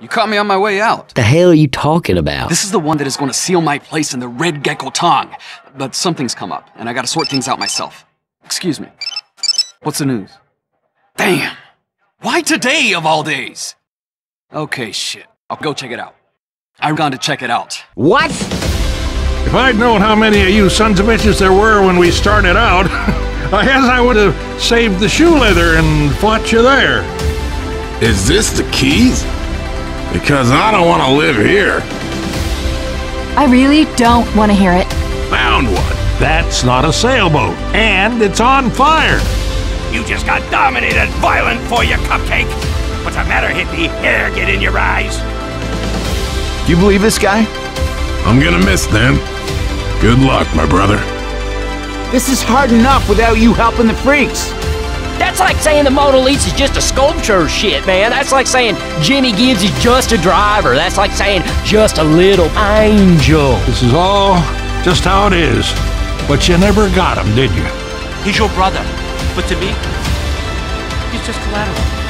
You caught me on my way out. The hell are you talking about? This is the one that is going to seal my place in the Red Gecko Tong. But something's come up, and I gotta sort things out myself. Excuse me. What's the news? Damn! Why today, of all days? Okay, shit. I'll go check it out. I've gone to check it out. What? If I'd known how many of you sons of bitches there were when we started out, I guess I would have saved the shoe leather and fought you there. Is this the keys? Because I don't want to live here. I really don't want to hear it. Found one. That's not a sailboat, and it's on fire. You just got dominated violent for your cupcake. What's the matter, hippie? Hair get in your eyes? You believe this guy? I'm gonna miss then. Good luck, my brother. This is hard enough without you helping the freaks. That's like saying the Mona is just a sculpture shit, man. That's like saying Jimmy Gibbs is just a driver. That's like saying just a little angel. This is all just how it is. But you never got him, did you? He's your brother. But to me, he's just collateral.